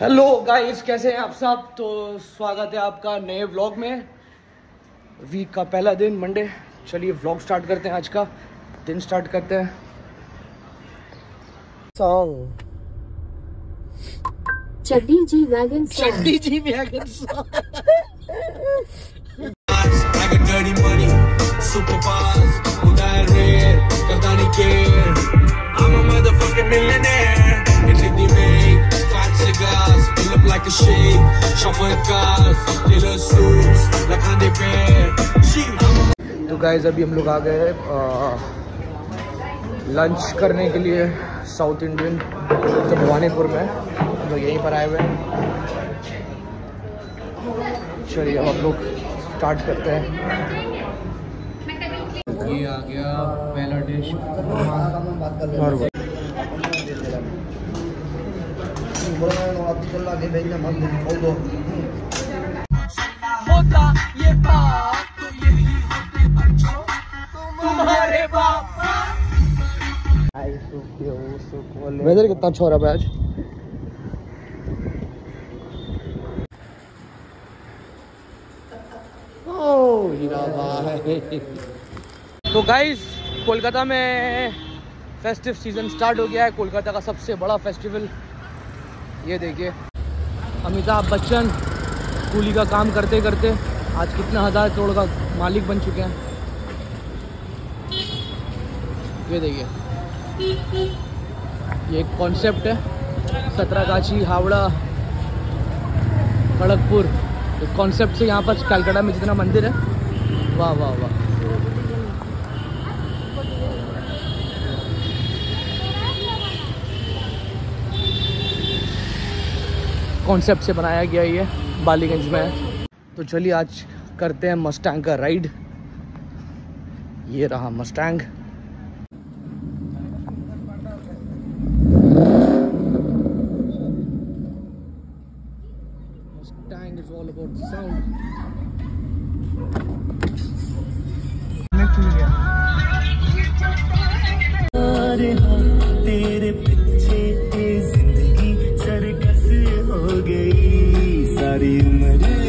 Hello guys कैसे हैं आप सब? तो स्वागत है आपका नए व्लॉग में। वीक का पहला दिन मंडे चलिए व्लॉग स्टार्ट करते हैं आज का। दिन स्टार्ट करते हैं। सॉन्ग चड्डी जी वैगन चड्डी जी वैगन है like a shake, chauffeur cars, dealer suits, like Hande Bear. She, तो गाइस अभी हम लोग आ गए हैं लंच करने के लिए साउथ इंडियन जो भवानीपुर में हम लोग यहीं पर आए हुए हैं। चलिए अब हम लोग स्टार्ट करते हैं। ये आ गया पहला डिश और होता ये तो यही होते बच्चों तुम्हारे वेदर कितना अच्छा हो रहा है। तो गाइस कोलकाता में फेस्टिव सीज़न स्टार्ट हो गया है कोलकाता का सबसे बड़ा फेस्टिवल ये देखिए, अमिताभ बच्चन कूली का काम करते करते आज कितना हज़ार करोड़ का मालिक बन चुके हैं। ये देखिए, ये एक कॉन्सेप्ट है, सतरागाछी, हावड़ा, खड़गपुर। कॉन्सेप्ट से यहाँ पर कलकत्ता में जितना मंदिर है, वाह वाह वाह। कॉन्सेप्ट से बनाया गया ये बालीगंज में। तो चलिए आज करते हैं मस्टैंग का राइड ये रहा Mustang Mustang is all about sound. सारी उम्र।